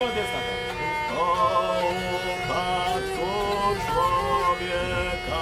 O, Pan Twór człowieka,